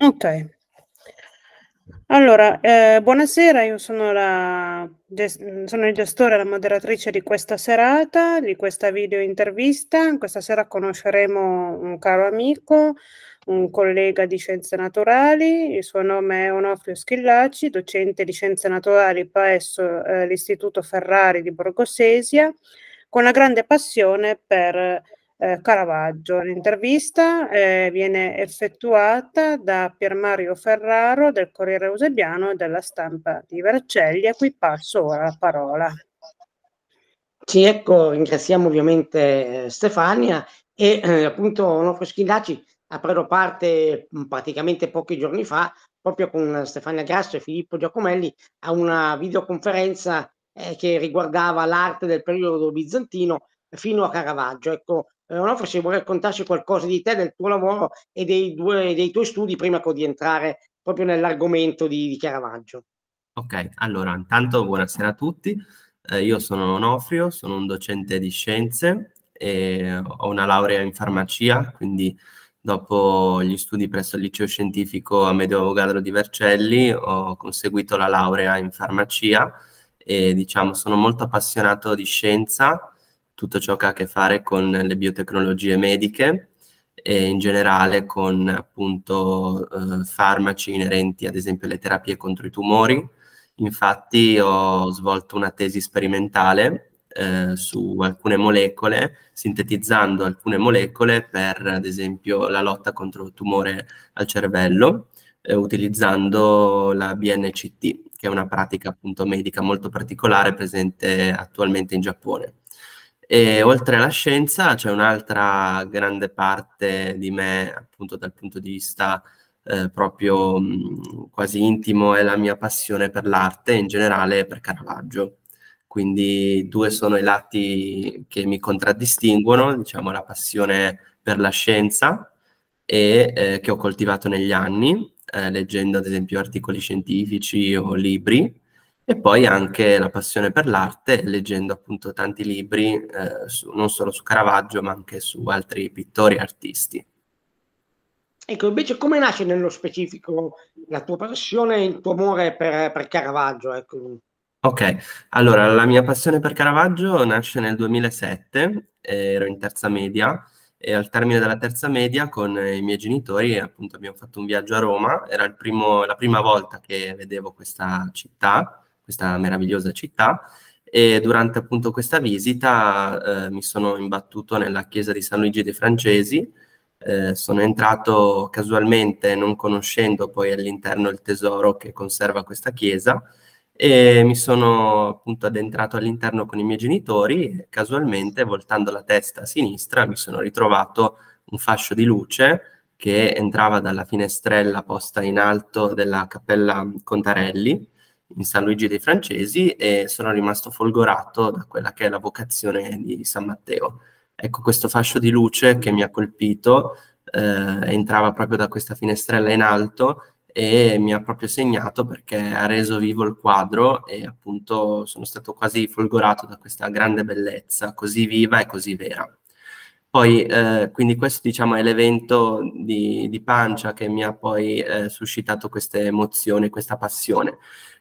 Ok. Allora, eh, buonasera, io sono, la, sono il gestore e la moderatrice di questa serata, di questa video intervista. Questa sera conosceremo un caro amico, un collega di scienze naturali, il suo nome è Onofrio Schillaci, docente di scienze naturali presso eh, l'Istituto Ferrari di Borgosesia, con una grande passione per eh, Caravaggio. L'intervista eh, viene effettuata da Pier Mario Ferraro del Corriere Eusebiano e della stampa di Vercelli, a cui passo ora la parola. Sì, ecco, ringraziamo ovviamente eh, Stefania e eh, appunto Onofre Schillaci ha preso parte mh, praticamente pochi giorni fa proprio con Stefania Grasso e Filippo Giacomelli a una videoconferenza eh, che riguardava l'arte del periodo bizantino fino a Caravaggio. Ecco, eh, Onofre, se vuoi raccontarci qualcosa di te, del tuo lavoro e dei, due, dei tuoi studi prima di entrare proprio nell'argomento di, di Caravaggio. Ok, allora intanto buonasera a tutti. Eh, io sono Onofrio, sono un docente di scienze e ho una laurea in farmacia, quindi dopo gli studi presso il liceo scientifico Amedeo Avogadro di Vercelli ho conseguito la laurea in farmacia e diciamo sono molto appassionato di scienza tutto ciò che ha a che fare con le biotecnologie mediche e in generale con appunto eh, farmaci inerenti ad esempio alle terapie contro i tumori. Infatti ho svolto una tesi sperimentale eh, su alcune molecole, sintetizzando alcune molecole per ad esempio la lotta contro il tumore al cervello, eh, utilizzando la BNCT, che è una pratica appunto medica molto particolare presente attualmente in Giappone. E oltre alla scienza c'è un'altra grande parte di me, appunto dal punto di vista eh, proprio mh, quasi intimo, è la mia passione per l'arte e in generale per Caravaggio. Quindi due sono i lati che mi contraddistinguono, diciamo la passione per la scienza e eh, che ho coltivato negli anni, eh, leggendo ad esempio articoli scientifici o libri, e poi anche la passione per l'arte, leggendo appunto tanti libri, eh, su, non solo su Caravaggio, ma anche su altri pittori e artisti. Ecco, invece come nasce nello specifico la tua passione e il tuo amore per, per Caravaggio? Ecco. Ok, allora la mia passione per Caravaggio nasce nel 2007, ero in terza media e al termine della terza media con i miei genitori appunto abbiamo fatto un viaggio a Roma, era primo, la prima volta che vedevo questa città questa meravigliosa città e durante appunto questa visita eh, mi sono imbattuto nella chiesa di San Luigi dei Francesi, eh, sono entrato casualmente non conoscendo poi all'interno il tesoro che conserva questa chiesa e mi sono appunto addentrato all'interno con i miei genitori e casualmente voltando la testa a sinistra mi sono ritrovato un fascio di luce che entrava dalla finestrella posta in alto della cappella Contarelli in San Luigi dei Francesi e sono rimasto folgorato da quella che è la vocazione di San Matteo. Ecco, questo fascio di luce che mi ha colpito eh, entrava proprio da questa finestrella in alto e mi ha proprio segnato perché ha reso vivo il quadro e appunto sono stato quasi folgorato da questa grande bellezza, così viva e così vera. Poi, eh, quindi questo diciamo è l'evento di, di pancia che mi ha poi eh, suscitato queste emozioni, questa passione.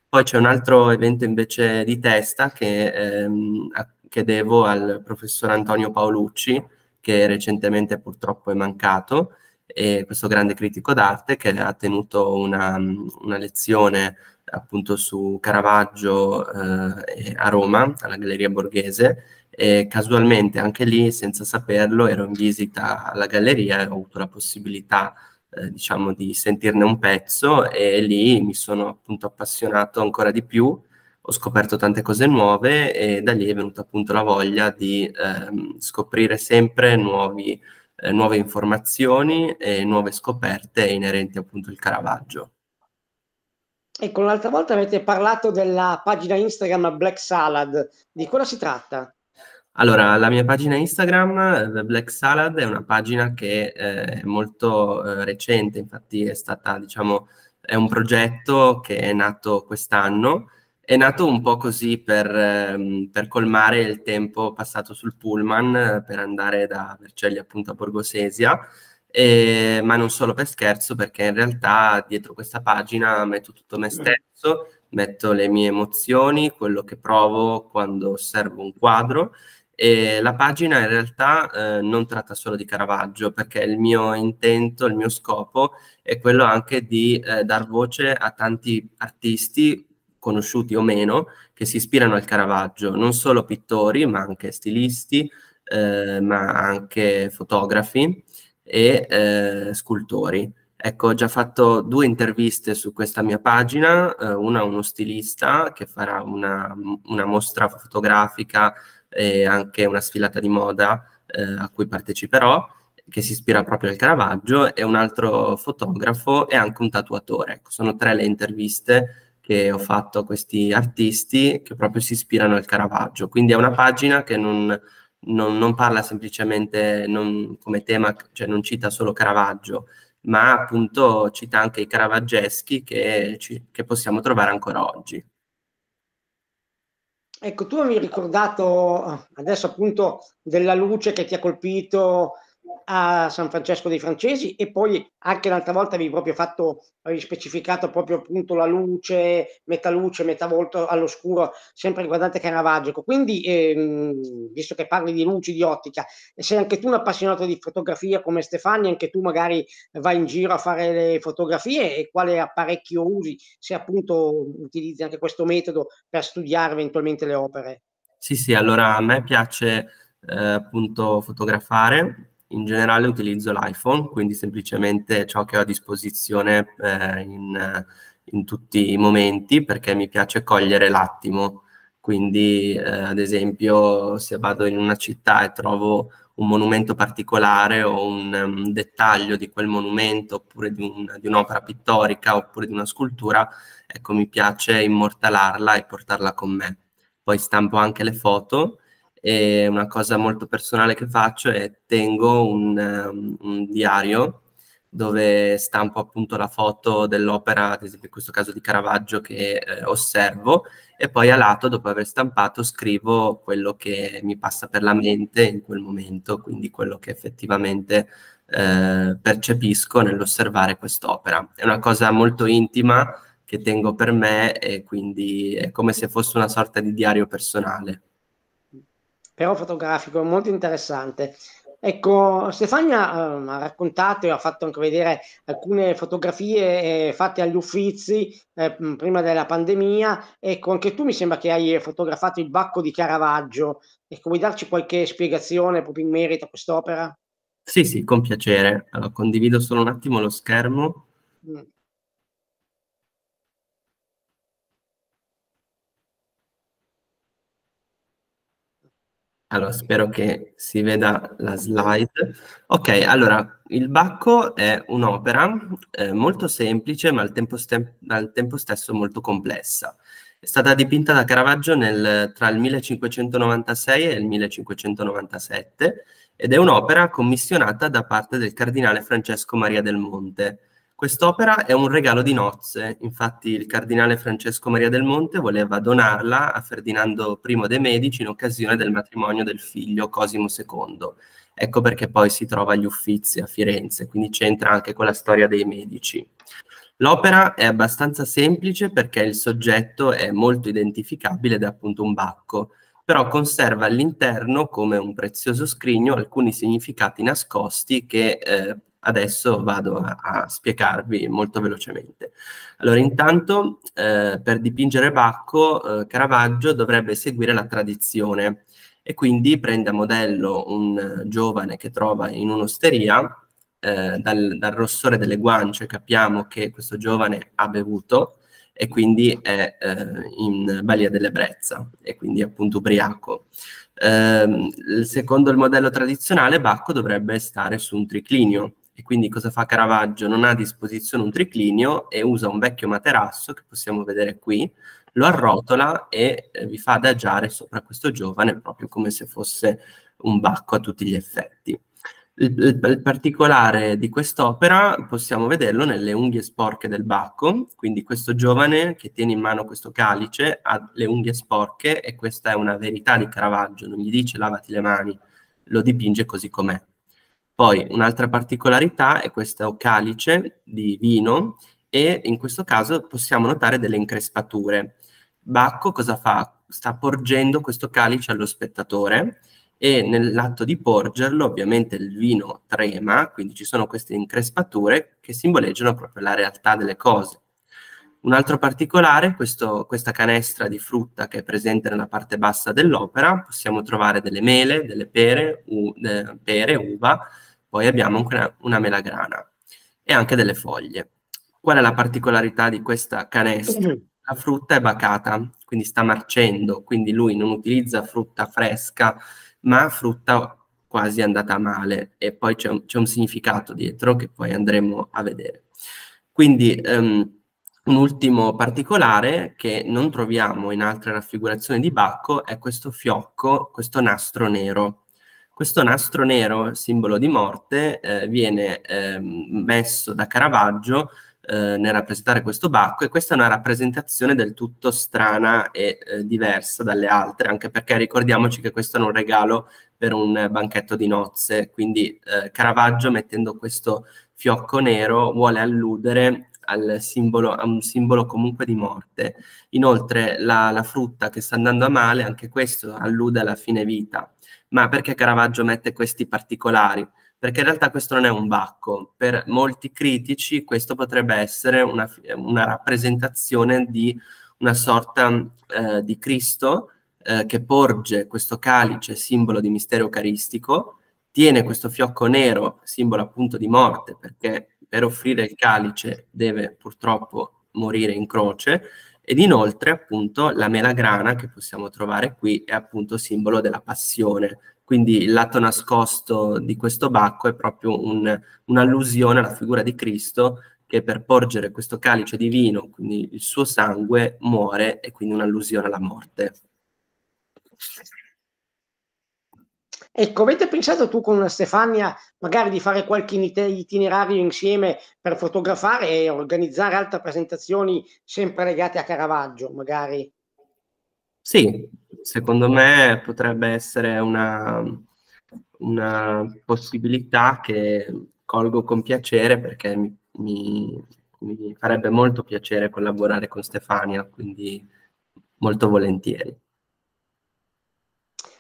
Poi c'è un altro evento invece di testa che, ehm, che devo al professor Antonio Paolucci, che recentemente purtroppo è mancato, e questo grande critico d'arte che ha tenuto una, una lezione appunto su Caravaggio eh, a Roma, alla Galleria Borghese, e casualmente anche lì, senza saperlo, ero in visita alla galleria e ho avuto la possibilità eh, diciamo di sentirne un pezzo e lì mi sono appunto appassionato ancora di più, ho scoperto tante cose nuove e da lì è venuta appunto la voglia di ehm, scoprire sempre nuovi, eh, nuove informazioni e nuove scoperte inerenti appunto al Caravaggio. Ecco, l'altra volta avete parlato della pagina Instagram Black Salad, di cosa si tratta? Allora, la mia pagina Instagram, The Black Salad, è una pagina che eh, è molto eh, recente, infatti è stata, diciamo, è un progetto che è nato quest'anno, è nato un po' così per, ehm, per colmare il tempo passato sul pullman eh, per andare da Vercelli appunto a Borgosesia. E, ma non solo per scherzo, perché in realtà dietro questa pagina metto tutto me stesso, metto le mie emozioni, quello che provo quando osservo un quadro e la pagina in realtà eh, non tratta solo di Caravaggio, perché il mio intento, il mio scopo è quello anche di eh, dar voce a tanti artisti conosciuti o meno che si ispirano al Caravaggio, non solo pittori, ma anche stilisti, eh, ma anche fotografi e eh, scultori. Ecco, ho già fatto due interviste su questa mia pagina, eh, una a uno stilista che farà una, una, mostra fotografica e anche una sfilata di moda eh, a cui parteciperò, che si ispira proprio al Caravaggio, e un altro fotografo e anche un tatuatore. Ecco, sono tre le interviste che ho fatto a questi artisti che proprio si ispirano al Caravaggio. Quindi è una pagina che non, non, non parla semplicemente non, come tema, cioè non cita solo Caravaggio, ma appunto cita anche i caravaggeschi che, ci, che possiamo trovare ancora oggi. Ecco, tu mi hai ricordato adesso appunto della luce che ti ha colpito a San Francesco dei Francesi e poi anche l'altra volta avevi proprio fatto, avevi specificato proprio appunto la luce, metà luce, metà volto all'oscuro, sempre riguardante Caravaggio. Quindi, ehm, visto che parli di luci, di ottica, sei anche tu un appassionato di fotografia come Stefani, anche tu magari vai in giro a fare le fotografie e quale apparecchio usi, se appunto utilizzi anche questo metodo per studiare eventualmente le opere? Sì, sì, allora a me piace eh, appunto fotografare in generale utilizzo l'iPhone, quindi semplicemente ciò che ho a disposizione eh, in, in, tutti i momenti perché mi piace cogliere l'attimo. Quindi, eh, ad esempio, se vado in una città e trovo un monumento particolare o un, um, dettaglio di quel monumento oppure di, un, di, un'opera pittorica oppure di una scultura, ecco, mi piace immortalarla e portarla con me. Poi stampo anche le foto e una cosa molto personale che faccio è tengo un, um, un diario dove stampo appunto la foto dell'opera, ad esempio in questo caso di Caravaggio che eh, osservo e poi a lato dopo aver stampato scrivo quello che mi passa per la mente in quel momento, quindi quello che effettivamente eh, percepisco nell'osservare quest'opera. È una cosa molto intima che tengo per me e quindi è come se fosse una sorta di diario personale però fotografico, molto interessante. Ecco, Stefania eh, ha raccontato e ha fatto anche vedere alcune fotografie eh, fatte agli Uffizi eh, prima della pandemia. Ecco, anche tu mi sembra che hai fotografato il Bacco di Caravaggio. Ecco, vuoi darci qualche spiegazione proprio in merito a quest'opera? Sì, sì, con piacere. Allora, condivido solo un attimo lo schermo. Mm. Allora, spero che si veda la slide. Ok, allora, il Bacco è un'opera eh, molto semplice, ma al tempo, al tempo, stesso molto complessa. È stata dipinta da Caravaggio nel, tra il 1596 e il 1597 ed è un'opera commissionata da parte del cardinale Francesco Maria del Monte, Quest'opera è un regalo di nozze, infatti il cardinale Francesco Maria del Monte voleva donarla a Ferdinando I dei Medici in occasione del matrimonio del figlio Cosimo II. Ecco perché poi si trova agli Uffizi a Firenze, quindi c'entra anche con la storia dei Medici. L'opera è abbastanza semplice perché il soggetto è molto identificabile ed è appunto un bacco, però conserva all'interno, come un prezioso scrigno, alcuni significati nascosti che eh, adesso vado a, a, spiegarvi molto velocemente. Allora, intanto, eh, per dipingere Bacco, eh, Caravaggio dovrebbe seguire la tradizione e quindi prende a modello un giovane che trova in un'osteria, eh, dal, dal, rossore delle guance capiamo che questo giovane ha bevuto e quindi è eh, in balia dell'ebbrezza e quindi appunto ubriaco. Eh, secondo il modello tradizionale, Bacco dovrebbe stare su un triclinio, e quindi cosa fa Caravaggio? Non ha a disposizione un triclinio e usa un vecchio materasso che possiamo vedere qui, lo arrotola e eh, vi fa adagiare sopra questo giovane proprio come se fosse un bacco a tutti gli effetti. Il, il, il particolare di quest'opera possiamo vederlo nelle unghie sporche del bacco, quindi questo giovane che tiene in mano questo calice ha le unghie sporche e questa è una verità di Caravaggio, non gli dice lavati le mani, lo dipinge così com'è. Poi un'altra particolarità è questo calice di vino e in questo caso possiamo notare delle increspature. Bacco cosa fa? Sta porgendo questo calice allo spettatore e nell'atto di porgerlo ovviamente il vino trema, quindi ci sono queste increspature che simboleggiano proprio la realtà delle cose. Un altro particolare, questo, questa canestra di frutta che è presente nella parte bassa dell'opera, possiamo trovare delle mele, delle pere, u, de, pere uva, poi abbiamo una, una melagrana e anche delle foglie. Qual è la particolarità di questa canestra? La frutta è bacata, quindi sta marcendo, quindi lui non utilizza frutta fresca, ma frutta quasi andata male e poi c'è un, un, significato dietro che poi andremo a vedere. Quindi um, un ultimo particolare che non troviamo in altre raffigurazioni di Bacco è questo fiocco, questo nastro nero. Questo nastro nero, simbolo di morte, eh, viene eh, messo da Caravaggio eh, nel rappresentare questo Bacco e questa è una rappresentazione del tutto strana e eh, diversa dalle altre, anche perché ricordiamoci che questo è un regalo per un banchetto di nozze, quindi eh, Caravaggio mettendo questo fiocco nero vuole alludere al simbolo, a un simbolo comunque di morte. Inoltre la, la, frutta che sta andando a male, anche questo allude alla fine vita. Ma perché Caravaggio mette questi particolari? Perché in realtà questo non è un bacco. Per molti critici questo potrebbe essere una, una rappresentazione di una sorta eh, di Cristo eh, che porge questo calice, simbolo di mistero eucaristico, tiene questo fiocco nero, simbolo appunto di morte, perché per offrire il calice deve purtroppo morire in croce ed inoltre appunto la melagrana che possiamo trovare qui è appunto simbolo della passione. Quindi il lato nascosto di questo bacco è proprio un, un'allusione alla figura di Cristo che per porgere questo calice di vino, quindi il suo sangue, muore e quindi un'allusione alla morte. Ecco, avete pensato tu con Stefania magari di fare qualche itinerario insieme per fotografare e organizzare altre presentazioni sempre legate a Caravaggio, magari? Sì, secondo me potrebbe essere una, una possibilità che colgo con piacere perché mi, mi, mi farebbe molto piacere collaborare con Stefania, quindi molto volentieri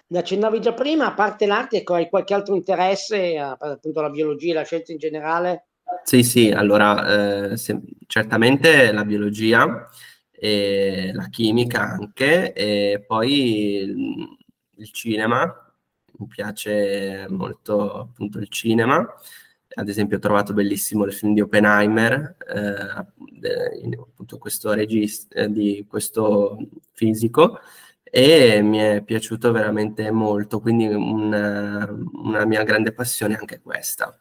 ne accennavi già prima, a parte l'arte, ecco, hai qualche altro interesse, appunto la biologia, la scienza in generale? Sì, sì, allora eh, se, certamente la biologia, e la chimica anche, e poi il, il cinema, mi piace molto appunto il cinema, ad esempio ho trovato bellissimo il film di Oppenheimer, eh, appunto questo regista, eh, di questo fisico, e mi è piaciuto veramente molto, quindi una, una mia grande passione anche questa.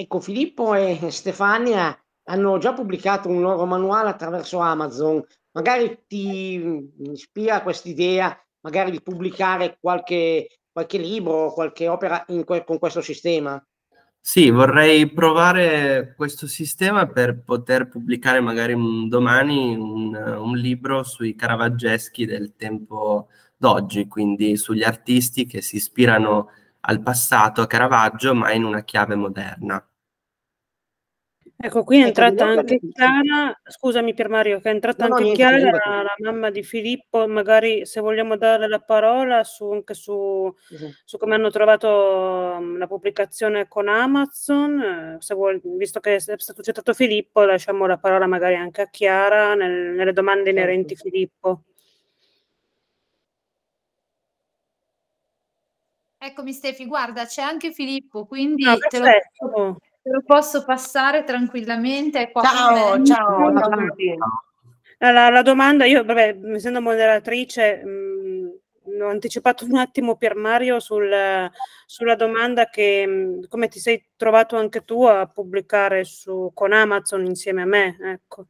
Ecco, Filippo e Stefania hanno già pubblicato un loro manuale attraverso Amazon. Magari ti ispira questa idea, magari di pubblicare qualche, qualche libro, qualche opera que- con questo sistema? Sì, vorrei provare questo sistema per poter pubblicare magari domani un, un, libro sui caravaggeschi del tempo d'oggi, quindi sugli artisti che si ispirano al passato, a Caravaggio, ma in una chiave moderna. Ecco, qui è ecco, entrata anche Chiara, scusami per Mario, che è entrata no, anche niente, Chiara, niente. la mamma di Filippo, magari se vogliamo dare la parola su, anche su, uh-huh. su come hanno trovato la pubblicazione con Amazon, eh, se vuoi, visto che è stato citato Filippo, lasciamo la parola magari anche a Chiara nel, nelle domande certo. inerenti a Filippo. Eccomi Stefi, guarda, c'è anche Filippo, quindi no, te lo lo posso passare tranquillamente. Ciao, ciao. La, la, domanda, io vabbè, essendo moderatrice, mh, ho anticipato un attimo per Mario sul, sulla domanda che mh, come ti sei trovato anche tu a pubblicare su, con Amazon insieme a me, ecco.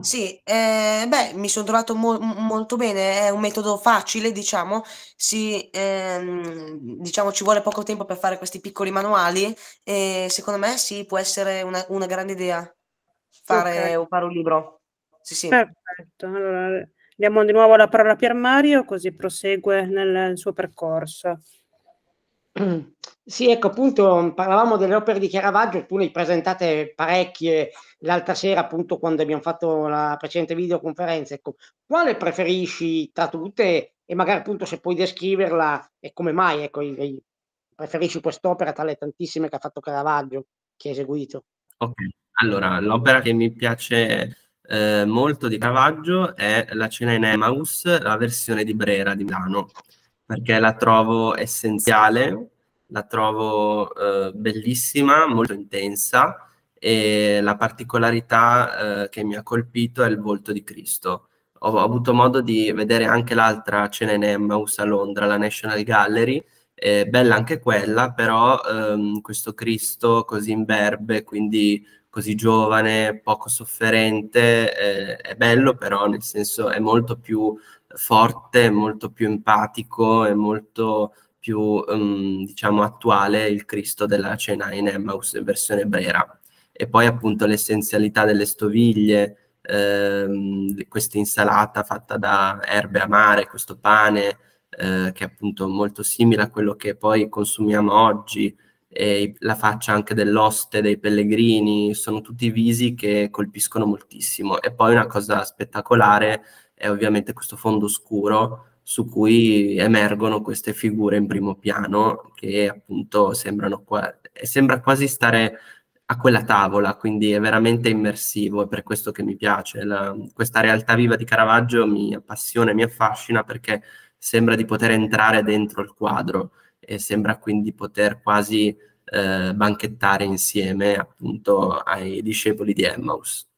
Sì, eh, beh, mi sono trovato mo- molto bene, è un metodo facile, diciamo, si, ehm, diciamo, ci vuole poco tempo per fare questi piccoli manuali e secondo me sì, può essere una, una grande idea fare, Ok. fare un libro. Sì, sì. Perfetto, allora diamo di nuovo la parola a Pier Mario così prosegue nel suo percorso. Sì, ecco, appunto, parlavamo delle opere di Caravaggio, tu ne hai presentate parecchie l'altra sera, appunto, quando abbiamo fatto la precedente videoconferenza. Ecco, quale preferisci tra tutte e magari appunto se puoi descriverla e come mai, ecco, preferisci quest'opera tra le tantissime che ha fatto Caravaggio, che hai eseguito? Ok, allora, l'opera che mi piace eh, molto di Caravaggio è La cena in Emmaus, la versione di Brera di Milano, perché la trovo essenziale, la trovo eh, bellissima, molto intensa e la particolarità eh, che mi ha colpito è il volto di Cristo. Ho, ho avuto modo di vedere anche l'altra cena in Emmaus a Londra, la National Gallery, eh, bella anche quella, però ehm, questo Cristo così imberbe, quindi così giovane, poco sofferente, eh, è bello, però nel senso è molto più forte, molto più empatico e molto più, um, diciamo, attuale il Cristo della cena in Emmaus in versione brera. E poi appunto l'essenzialità delle stoviglie, ehm, questa insalata fatta da erbe amare, questo pane, eh, che è appunto molto simile a quello che poi consumiamo oggi, e la faccia anche dell'oste, dei pellegrini, sono tutti visi che colpiscono moltissimo. E poi una cosa spettacolare è ovviamente questo fondo scuro su cui emergono queste figure in primo piano che appunto sembrano qua, sembra quasi stare a quella tavola, quindi è veramente immersivo, è per questo che mi piace. La, questa realtà viva di Caravaggio mi appassiona e mi affascina perché sembra di poter entrare dentro il quadro e sembra quindi poter quasi eh, banchettare insieme appunto ai discepoli di Emmaus.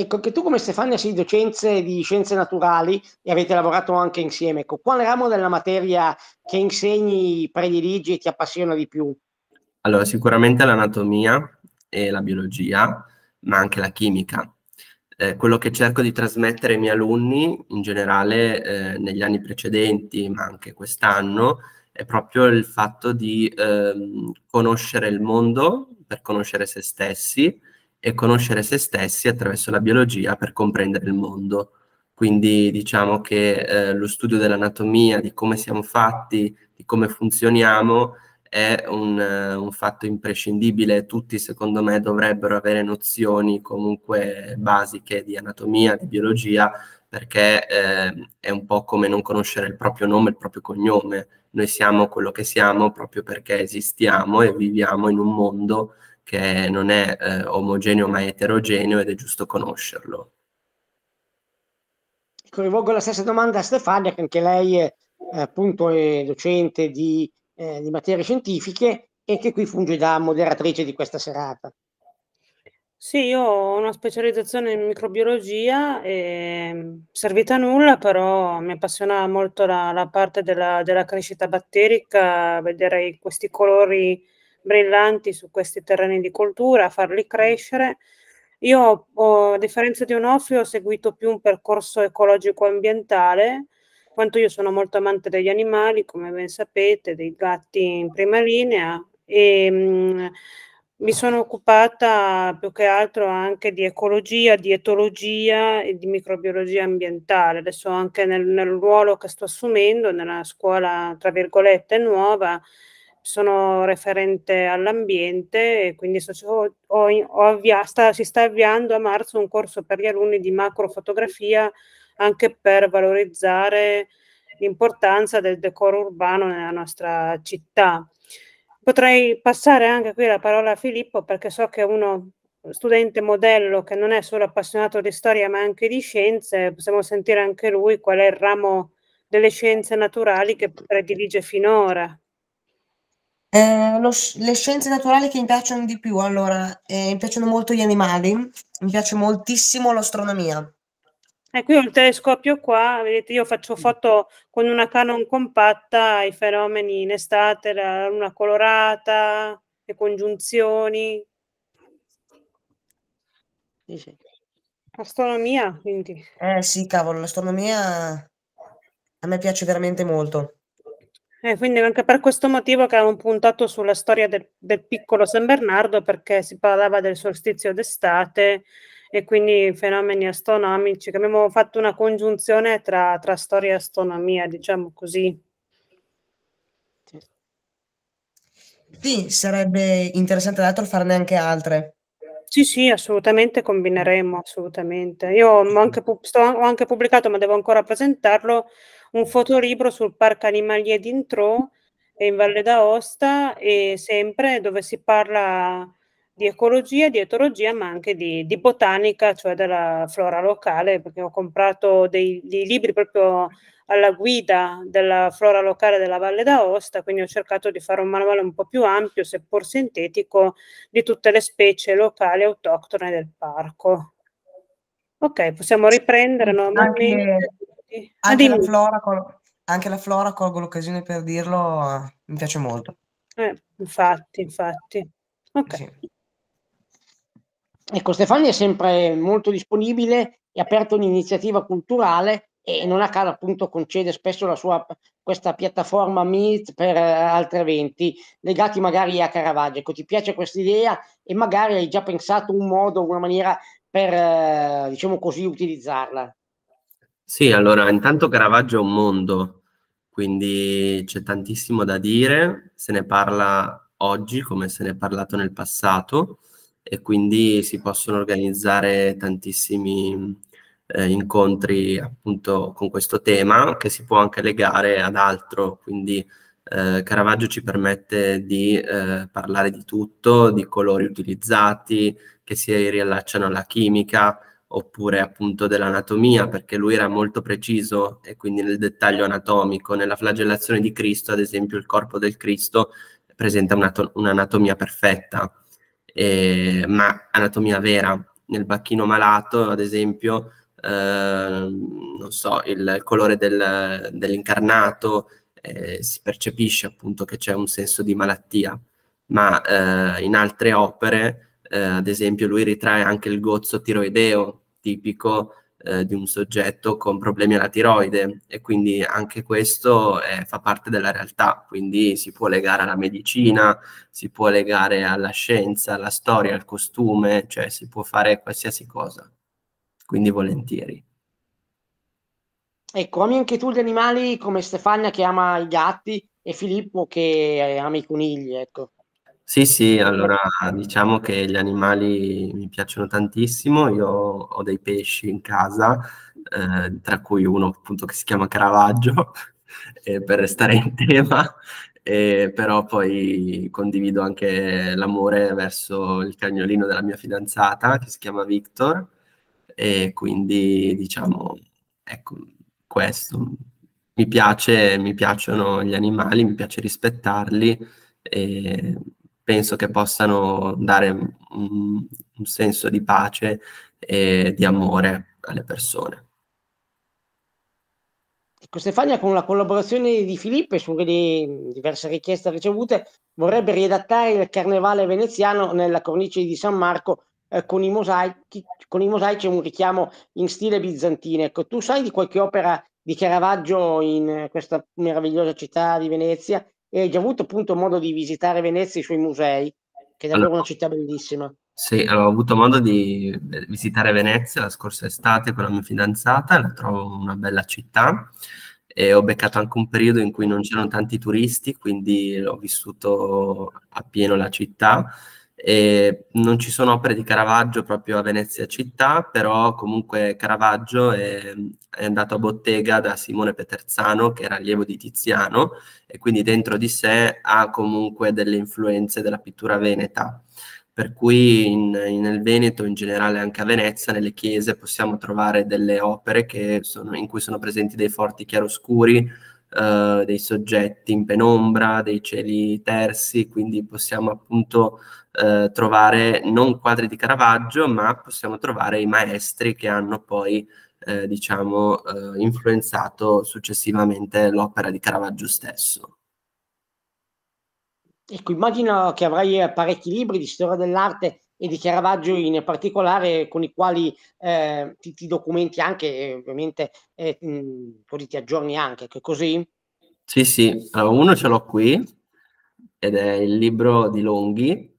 Ecco, che tu come Stefania sei docente di scienze naturali e avete lavorato anche insieme, ecco, quale ramo della materia che insegni prediligi e ti appassiona di più? Allora, sicuramente l'anatomia e la biologia, ma anche la chimica eh, quello che cerco di trasmettere ai miei alunni in generale eh, negli anni precedenti, ma anche quest'anno, è proprio il fatto di ehm, conoscere il mondo per conoscere se stessi e conoscere se stessi attraverso la biologia per comprendere il mondo. Quindi diciamo che eh, lo studio dell'anatomia, di come siamo fatti, di come funzioniamo, è un, un, fatto imprescindibile. Tutti, secondo me, dovrebbero avere nozioni comunque basiche di anatomia, di biologia, perché eh, è un po' come non conoscere il proprio nome, il proprio cognome. Noi siamo quello che siamo proprio perché esistiamo e viviamo in un mondo che non è eh, omogeneo ma eterogeneo ed è giusto conoscerlo. Rivolgo la stessa domanda a Stefania, che anche lei è appunto è docente di eh, di materie scientifiche e che qui funge da moderatrice di questa serata. Sì, io ho una specializzazione in microbiologia, e, servita a nulla, però mi appassiona molto la, la parte della, della, crescita batterica, vedere questi colori brillanti su questi terreni di coltura, farli crescere. Io, a differenza di Onofrio, ho seguito più un percorso ecologico-ambientale, quanto io sono molto amante degli animali, come ben sapete, dei gatti in prima linea e mh, mi sono occupata più che altro anche di ecologia, di etologia e di microbiologia ambientale. Adesso anche nel, nel ruolo che sto assumendo nella scuola, tra virgolette, nuova, sono referente all'ambiente e quindi so, ho, ho avvia, sta, si sta avviando a marzo un corso per gli alunni di macrofotografia anche per valorizzare l'importanza del decoro urbano nella nostra città. Potrei passare anche qui la parola a Filippo perché so che è uno studente modello che non è solo appassionato di storia ma anche di scienze, possiamo sentire anche lui qual è il ramo delle scienze naturali che predilige finora. Eh, lo, le scienze naturali che mi piacciono di più, allora, eh, mi piacciono molto gli animali, mi piace moltissimo l'astronomia. E qui ho il telescopio qua, vedete io faccio foto con una Canon compatta ai fenomeni in estate, la luna colorata, le congiunzioni. Sì. Astronomia, quindi. Eh sì, cavolo, l'astronomia a me piace veramente molto. Eh, quindi anche per questo motivo che hanno puntato sulla storia del, del piccolo San Bernardo, perché si parlava del solstizio d'estate e quindi fenomeni astronomici, che abbiamo fatto una congiunzione tra, tra storia e astronomia, diciamo così. Sì, sarebbe interessante tra l'altro farne anche altre. Sì, sì, assolutamente combineremo, assolutamente. Io ho anche, sto, ho anche pubblicato, ma devo ancora presentarlo, un fotolibro sul Parco Animalier d'Intro in Valle d'Aosta e sempre dove si parla di ecologia, di etologia, ma anche di, di botanica, cioè della flora locale, perché ho comprato dei, dei libri proprio alla guida della flora locale della Valle d'Aosta, quindi ho cercato di fare un manuale un po' più ampio, seppur sintetico, di tutte le specie locali autoctone del parco. Ok, possiamo riprendere normalmente. Anche, anche, la, flora, anche la flora, colgo l'occasione per dirlo, mi piace molto. Eh, infatti, infatti. Ok. Sì. Ecco, Stefania è sempre molto disponibile e aperta un'iniziativa culturale e non a caso appunto concede spesso la sua, questa piattaforma Meet per altri eventi legati magari a Caravaggio. Ecco, ti piace questa idea e magari hai già pensato un modo, una maniera per, uh, diciamo così, utilizzarla? Sì, allora intanto Caravaggio è un mondo, quindi c'è tantissimo da dire, se ne parla oggi come se ne è parlato nel passato e quindi si possono organizzare tantissimi eh, incontri appunto con questo tema che si può anche legare ad altro, quindi eh, Caravaggio ci permette di eh, parlare di tutto, di colori utilizzati che si riallacciano alla chimica oppure appunto dell'anatomia perché lui era molto preciso e quindi nel dettaglio anatomico, nella flagellazione di Cristo ad esempio il corpo del Cristo presenta un'anatomia perfetta, eh, ma anatomia vera. Nel bacchino malato ad esempio Ehm, non so, il colore del, dell'incarnato, eh, si percepisce appunto che c'è un senso di malattia, ma eh, in altre opere, eh, ad esempio, lui ritrae anche il gozzo tiroideo tipico eh, di un soggetto con problemi alla tiroide e quindi anche questo eh, fa parte della realtà, quindi si può legare alla medicina, si può legare alla scienza, alla storia, al costume, cioè si può fare qualsiasi cosa quindi volentieri. Ecco, ami anche tu gli animali come Stefania che ama i gatti e Filippo che ama i conigli, ecco. Sì, sì, allora diciamo che gli animali mi piacciono tantissimo, io ho dei pesci in casa, eh, tra cui uno appunto che si chiama Caravaggio, eh, per restare in tema, eh, però poi condivido anche l'amore verso il cagnolino della mia fidanzata che si chiama Victor, e quindi diciamo, ecco, questo. Mi piace, mi piacciono gli animali, mi piace rispettarli e penso che possano dare un, un senso di pace e di amore alle persone. Ecco, Stefania, con la collaborazione di Filippo e sulle diverse richieste ricevute, vorrebbe riadattare il carnevale veneziano nella cornice di San Marco eh, con, i mosaici, con i mosaici un richiamo in stile bizantino. Ecco, tu sai di qualche opera di Caravaggio in questa meravigliosa città di Venezia e hai già avuto appunto modo di visitare Venezia e i suoi musei, che è davvero allora, una città bellissima. Sì, ho avuto modo di visitare Venezia la scorsa estate con la mia fidanzata, la trovo una bella città e ho beccato anche un periodo in cui non c'erano tanti turisti, quindi ho vissuto appieno la città e non ci sono opere di Caravaggio proprio a Venezia città, però comunque Caravaggio è, è, andato a bottega da Simone Peterzano, che era allievo di Tiziano, e quindi dentro di sé ha comunque delle influenze della pittura veneta. Per cui in, in, nel Veneto, in generale anche a Venezia, nelle chiese possiamo trovare delle opere sono, in cui sono presenti dei forti chiaroscuri, Uh, dei soggetti in penombra, dei cieli tersi, quindi possiamo appunto uh, trovare non quadri di Caravaggio, ma possiamo trovare i maestri che hanno poi, uh, diciamo, influenzato successivamente l'opera di Caravaggio stesso. Ecco, immagino che avrai parecchi libri di storia dell'arte e di Caravaggio in particolare con i quali eh, ti, ti, documenti anche, ovviamente, eh, mh, ti aggiorni anche, che così? Sì, sì, allora, uno ce l'ho qui ed è il libro di Longhi,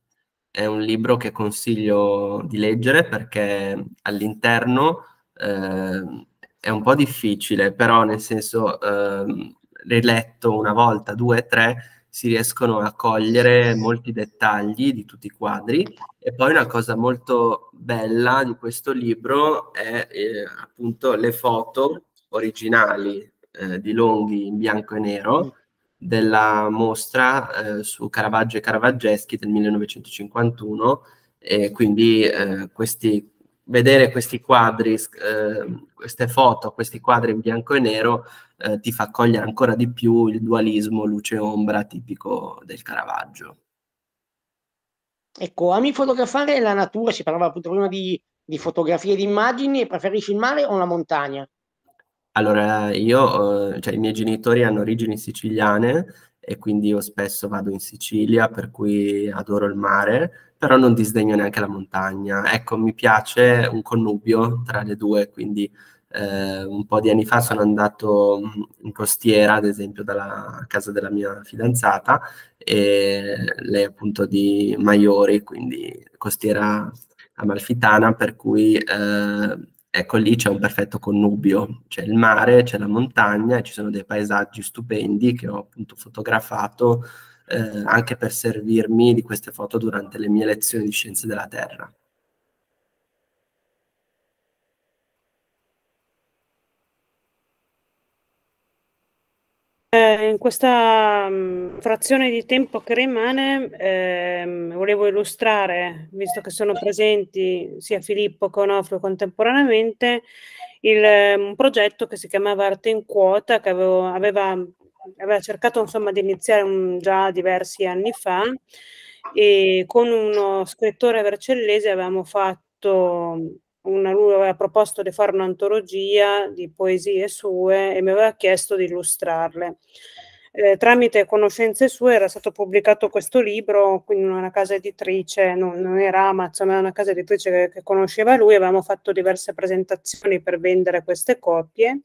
è un libro che consiglio di leggere perché all'interno eh, è un po' difficile, però nel senso eh, riletto una volta, due, tre, si riescono a cogliere molti dettagli di tutti i quadri. E poi una cosa molto bella di questo libro è eh, appunto le foto originali eh, di Longhi in bianco e nero della mostra eh, su Caravaggio e Caravaggeschi del 1951 e quindi eh, questi, vedere questi quadri, eh, queste foto, questi quadri in bianco e nero eh, ti fa cogliere ancora di più il dualismo luce-ombra tipico del Caravaggio. Ecco, ami fotografare la natura, si parlava appunto prima di, di fotografie di immagini, preferisci il mare o la montagna? Allora, io, eh, cioè i miei genitori hanno origini siciliane e quindi io spesso vado in Sicilia, per cui adoro il mare, però non disdegno neanche la montagna. Ecco, mi piace un connubio tra le due, quindi eh, un po' di anni fa sono andato mm, in costiera, ad esempio, dalla casa della mia fidanzata, e lei appunto di Maiori, quindi costiera amalfitana, per cui eh, ecco lì c'è un perfetto connubio, c'è il mare, c'è la montagna e ci sono dei paesaggi stupendi che ho appunto fotografato eh, anche per servirmi di queste foto durante le mie lezioni di scienze della Terra. Eh, in questa mh, mm, frazione di tempo che rimane, ehm, volevo illustrare, visto che sono presenti sia Filippo che Onofrio contemporaneamente, il, un progetto che si chiamava Arte in Quota, che avevo, aveva, aveva, cercato insomma, di iniziare un, già diversi anni fa. E con uno scrittore vercellese avevamo fatto una, lui aveva proposto di fare un'antologia di poesie sue e mi aveva chiesto di illustrarle. Eh, tramite conoscenze sue era stato pubblicato questo libro in una casa editrice, non, non era Amazon, ma era una casa editrice che, che, conosceva lui, avevamo fatto diverse presentazioni per vendere queste copie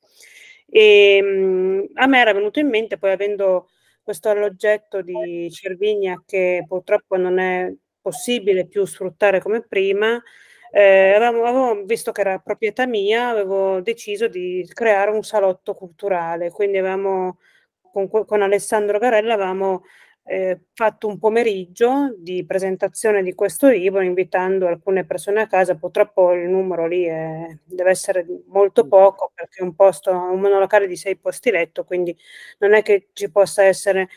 e mh, mm, a me era venuto in mente, poi avendo questo alloggetto di Cervigna che purtroppo non è possibile più sfruttare come prima, eh, avevo, visto che era proprietà mia, avevo deciso di creare un salotto culturale, quindi avevamo, con, con Alessandro Garella avevamo eh, fatto un pomeriggio di presentazione di questo libro invitando alcune persone a casa, purtroppo il numero lì è, deve essere molto poco perché è un posto, un monolocale di sei posti letto, quindi non è che ci possa essere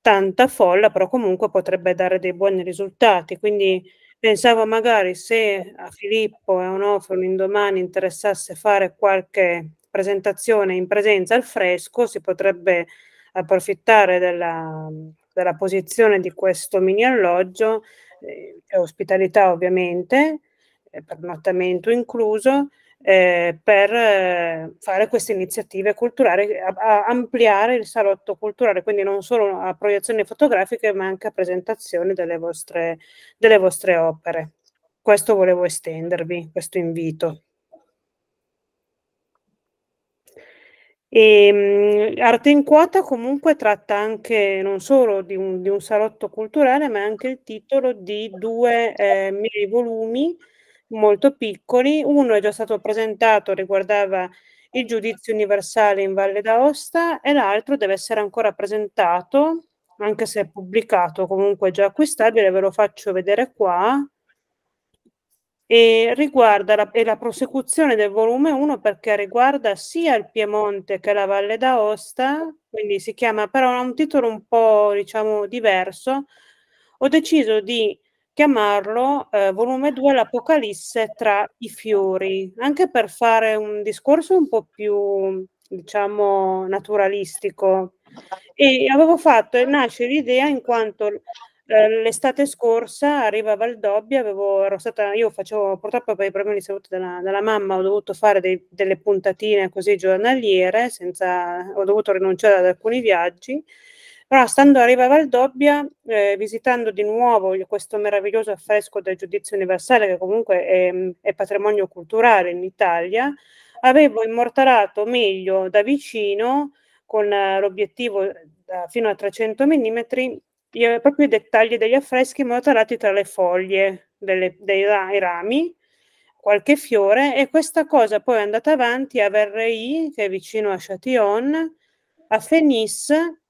tanta folla, però comunque potrebbe dare dei buoni risultati, quindi Pensavo magari se a Filippo e a Onofre un indomani interessasse fare qualche presentazione in presenza al fresco, si potrebbe approfittare della, della posizione di questo mini alloggio, eh, ospitalità ovviamente, eh, pernottamento incluso, eh, per eh, fare queste iniziative culturali, a, a ampliare il salotto culturale, quindi non solo a proiezioni fotografiche, ma anche a presentazioni delle vostre, delle vostre opere. Questo volevo estendervi, questo invito. E, um, Arte in quota comunque tratta anche non solo di un, di un, salotto culturale, ma anche il titolo di due eh, miei volumi molto piccoli. Uno è già stato presentato, riguardava il giudizio universale in Valle d'Aosta e l'altro deve essere ancora presentato, anche se è pubblicato, comunque già acquistabile, ve lo faccio vedere qua. E riguarda la, è la prosecuzione del volume 1 perché riguarda sia il Piemonte che la Valle d'Aosta, quindi si chiama però ha un titolo un po' diciamo diverso. Ho deciso di chiamarlo eh, volume 2 l'Apocalisse tra i fiori, anche per fare un discorso un po' più, diciamo, naturalistico. E avevo fatto, nasce l'idea in quanto eh, l'estate scorsa arriva a Valdobia, avevo, ero stata, io facevo purtroppo per i problemi di salute della, della mamma, ho dovuto fare dei, delle puntatine così giornaliere, senza, ho dovuto rinunciare ad alcuni viaggi però stando a Riva Valdobia, eh, visitando di nuovo questo meraviglioso affresco del giudizio universale, che comunque è, è patrimonio culturale in Italia, avevo immortalato meglio da vicino, con uh, l'obiettivo da, fino a 300 mm, proprio i dettagli degli affreschi immortalati tra le foglie delle, dei rami, qualche fiore, e questa cosa poi è andata avanti a Verrei, che è vicino a Châtillon, a Fenice,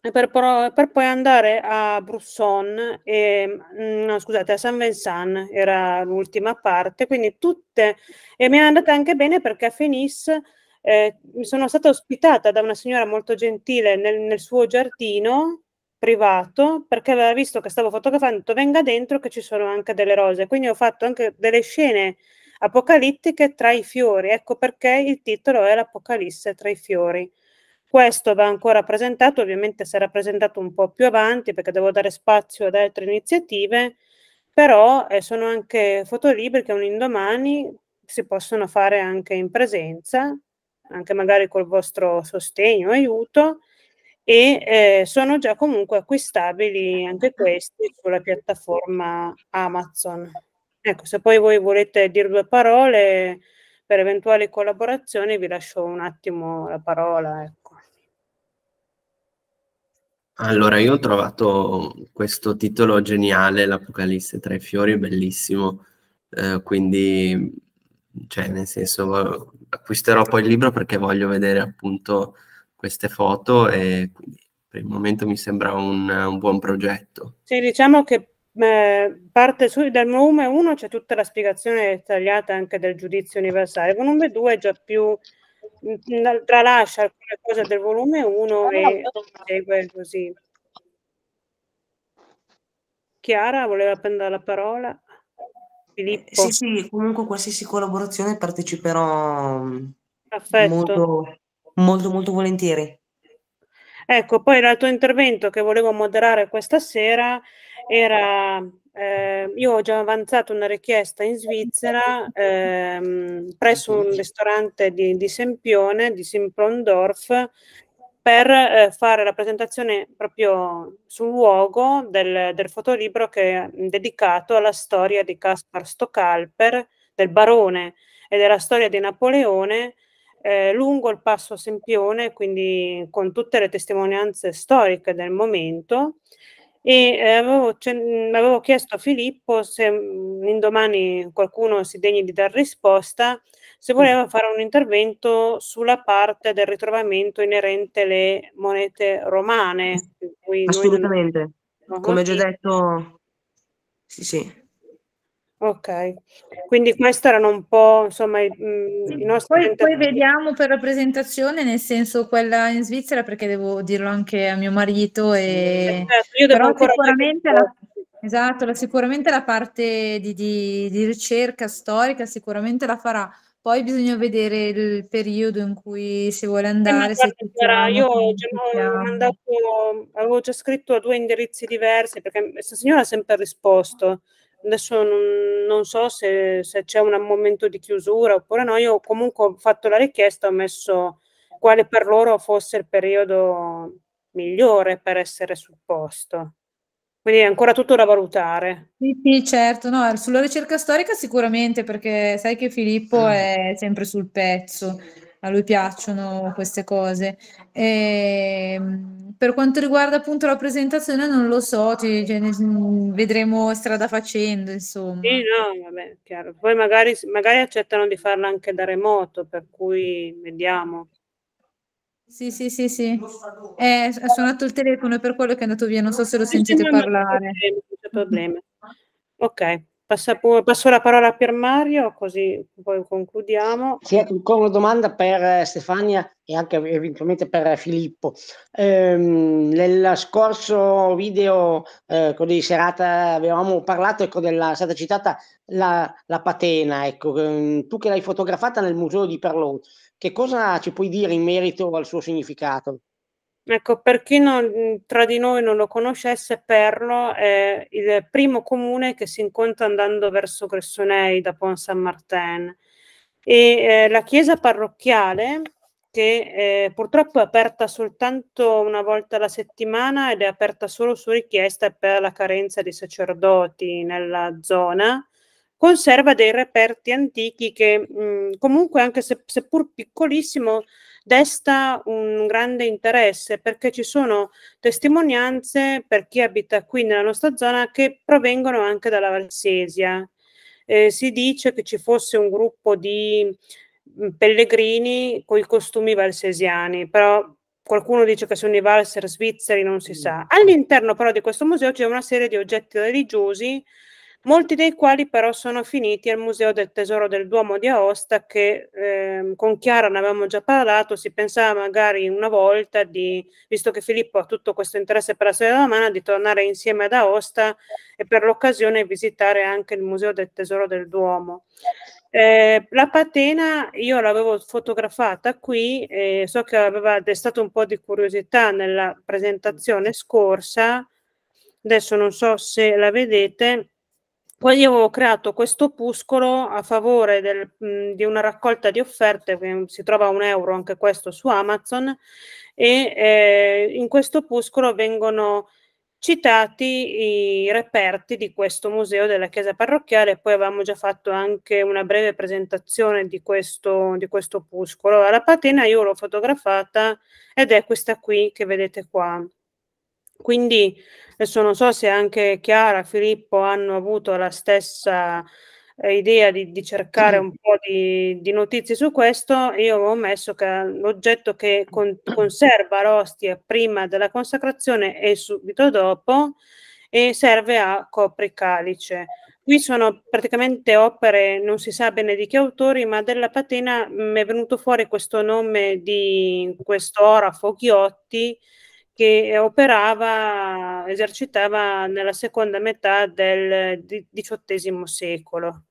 per, per, poi andare a Brusson, e, mm, no, scusate, a San Vincent era l'ultima parte, quindi tutte, e mi è andata anche bene perché a Fenice eh, sono stata ospitata da una signora molto gentile nel, nel suo giardino privato perché aveva visto che stavo fotografando, venga dentro che ci sono anche delle rose, quindi ho fatto anche delle scene apocalittiche tra i fiori, ecco perché il titolo è l'Apocalisse tra i fiori. Questo va ancora presentato, ovviamente sarà presentato un po' più avanti perché devo dare spazio ad altre iniziative, però eh, sono anche fotolibri che un indomani si possono fare anche in presenza, anche magari col vostro sostegno, aiuto, e eh, sono già comunque acquistabili anche questi sulla piattaforma Amazon. Ecco, se poi voi volete dire due parole per eventuali collaborazioni, vi lascio un attimo la parola. Ecco. Allora, io ho trovato questo titolo geniale, L'Apocalisse tra i fiori, bellissimo, eh, quindi, cioè, nel senso, acquisterò poi il libro perché voglio vedere appunto queste foto e quindi per il momento mi sembra un, un buon progetto. Sì, diciamo che eh, parte su, dal volume 1 c'è tutta la spiegazione dettagliata anche del giudizio universale, il volume 2 è già più tralascia alcune cose del volume 1 e segue così. Chiara voleva prendere la parola? Filippo? Sì, sì, comunque qualsiasi collaborazione parteciperò Perfetto. molto, molto, molto volentieri. Ecco, poi l'altro intervento che volevo moderare questa sera era eh, io ho già avanzato una richiesta in Svizzera ehm, presso un ristorante di, di Sempione, di Simplondorf, per eh, fare la presentazione proprio sul luogo del, del, fotolibro che è dedicato alla storia di Caspar Stocalper, del barone e della storia di Napoleone eh, lungo il passo Sempione, quindi con tutte le testimonianze storiche del momento e eh, avevo, avevo, chiesto a Filippo se mh, mm, indomani qualcuno si degni di dar risposta, se voleva fare un intervento sulla parte del ritrovamento inerente alle monete romane. Assolutamente, come già detto, sì sì. Ok, quindi questi erano un po' insomma i, mm, i nostri poi, poi, vediamo per la presentazione, nel senso quella in Svizzera, perché devo dirlo anche a mio marito. E... Certo, io devo Però sicuramente la, esatto, la, sicuramente la parte di, di, di, ricerca storica sicuramente la farà. Poi bisogna vedere il periodo in cui si vuole andare. Se io ho mandato, avevo già scritto a due indirizzi diversi perché questa signora ha sempre risposto Adesso non, non so se, se, c'è un momento di chiusura oppure no, io comunque ho fatto la richiesta, ho messo quale per loro fosse il periodo migliore per essere sul posto. Quindi è ancora tutto da valutare. Sì, sì, certo, no, sulla ricerca storica sicuramente, perché sai che Filippo mm. è sempre sul pezzo a lui piacciono queste cose. E, ehm, per quanto riguarda appunto la presentazione, non lo so, ci, cioè, vedremo strada facendo, insomma. Sì, no, vabbè, chiaro. Poi magari, magari accettano di farla anche da remoto, per cui vediamo. Sì, sì, sì, sì. Eh, ha suonato il telefono, è per quello che è andato via, non so se lo sentite parlare. Non c'è problema. Ok. Passa, passo la parola a Pier Mario, così poi concludiamo. Sì, ecco, con una domanda per eh, Stefania e anche eventualmente per Filippo. Ehm, nel scorso video eh, di serata avevamo parlato, ecco, della, è stata citata la, la patena, ecco, ehm, tu che l'hai fotografata nel museo di Perlon, che cosa ci puoi dire in merito al suo significato? Ecco, per chi non, tra di noi non lo conoscesse, Perlo è il primo comune che si incontra andando verso Gressonei da Pont Saint-Martin. E eh, la chiesa parrocchiale che eh, purtroppo è aperta soltanto una volta alla settimana ed è aperta solo su richiesta per la carenza di sacerdoti nella zona, conserva dei reperti antichi che mh, comunque anche se, seppur piccolissimo desta un grande interesse perché ci sono testimonianze per chi abita qui nella nostra zona che provengono anche dalla Valsesia. Eh, si dice che ci fosse un gruppo di pellegrini con i costumi valsesiani, però qualcuno dice che sono i valser svizzeri, non si sa. All'interno però di questo museo c'è una serie di oggetti religiosi molti dei quali però sono finiti al Museo del Tesoro del Duomo di Aosta che eh, con Chiara ne avevamo già parlato, si pensava magari una volta di, visto che Filippo ha tutto questo interesse per la storia romana, di tornare insieme ad Aosta e per l'occasione visitare anche il Museo del Tesoro del Duomo. Eh, la patena io l'avevo fotografata qui e so che aveva destato un po' di curiosità nella presentazione scorsa, adesso non so se la vedete, poi io avevo creato questo opuscolo a favore del, mh, di una raccolta di offerte, che si trova a un euro anche questo su Amazon, e eh, in questo opuscolo vengono citati i reperti di questo museo della chiesa parrocchiale, poi avevamo già fatto anche una breve presentazione di questo, di questo opuscolo. La patina io l'ho fotografata ed è questa qui che vedete qua. Quindi adesso non so se anche Chiara, Filippo hanno avuto la stessa eh, idea di, di, cercare un po' di, di, notizie su questo. Io avevo messo che l'oggetto che con, conserva l'ostia prima della consacrazione e subito dopo e serve a copricalice. Qui sono praticamente opere, non si sa bene di che autori, ma della patina mi è venuto fuori questo nome di questo orafo Ghiotti, che operava, esercitava nella seconda metà del XVIII secolo.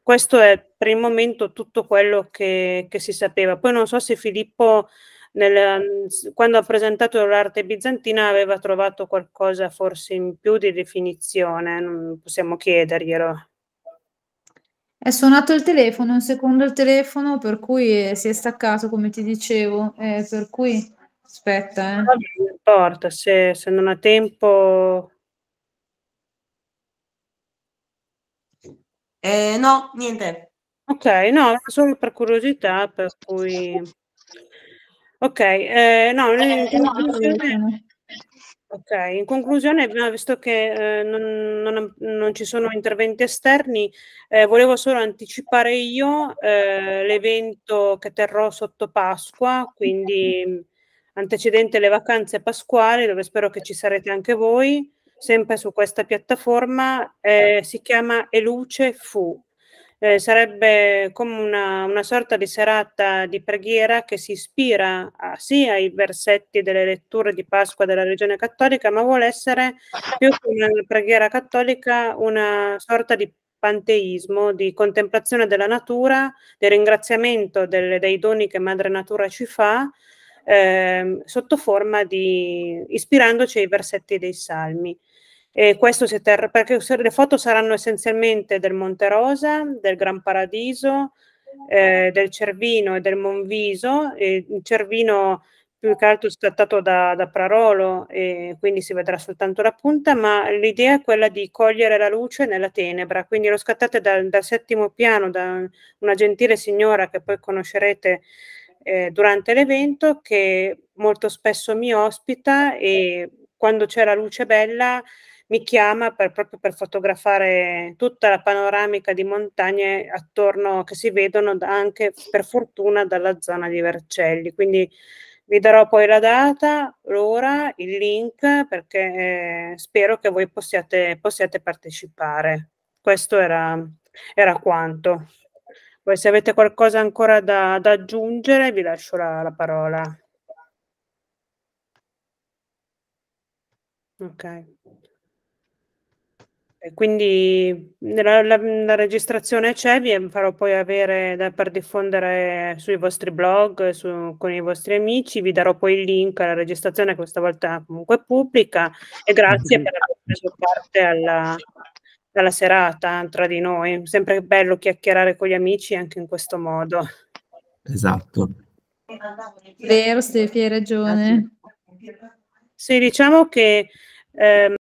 Questo è per il momento tutto quello che, che si sapeva. Poi non so se Filippo, nel, quando ha presentato l'arte bizantina, aveva trovato qualcosa forse in più di definizione, non possiamo chiederglielo. È suonato il telefono, un secondo il telefono, per cui si è staccato, come ti dicevo, eh, per cui Aspetta, eh. Non importa, se, se non ha tempo... Eh, no, niente. Ok, no, solo per curiosità, per cui... Ok, eh, no, in conclusione, okay, in conclusione visto che eh, non, non, non, ci sono interventi esterni, eh, volevo solo anticipare io eh, l'evento che terrò sotto Pasqua, quindi antecedente alle vacanze pasquali, dove spero che ci sarete anche voi, sempre su questa piattaforma, eh, si chiama Eluce Fu. Eh, sarebbe come una, una, sorta di serata di preghiera che si ispira a, sì ai versetti delle letture di Pasqua della Regione Cattolica, ma vuole essere più che una preghiera cattolica una sorta di panteismo, di contemplazione della natura, di ringraziamento delle, dei doni che Madre Natura ci fa, eh, sotto forma di ispirandoci ai versetti dei salmi. E questo si terrà perché le foto saranno essenzialmente del Monte Rosa, del Gran Paradiso, eh, del Cervino e del Monviso. E il Cervino più che altro scattato da, da Prarolo e quindi si vedrà soltanto la punta, ma l'idea è quella di cogliere la luce nella tenebra, quindi lo scattate dal, dal settimo piano da una gentile signora che poi conoscerete eh, durante l'evento che molto spesso mi ospita e quando c'è la luce bella mi chiama per, proprio per fotografare tutta la panoramica di montagne attorno che si vedono anche per fortuna dalla zona di Vercelli. Quindi vi darò poi la data, l'ora, il link perché eh, spero che voi possiate, possiate partecipare. Questo era, era quanto. Poi se avete qualcosa ancora da, da aggiungere vi lascio la, la parola. Ok. E quindi la, la, la, registrazione c'è, vi farò poi avere da, per diffondere sui vostri blog, su, con i vostri amici, vi darò poi il link alla registrazione, questa volta comunque pubblica, e grazie per aver preso parte alla, dalla serata tra di noi. Sempre bello chiacchierare con gli amici anche in questo modo. Esatto. Vero, Stefi, hai ragione. Sì, diciamo che ehm,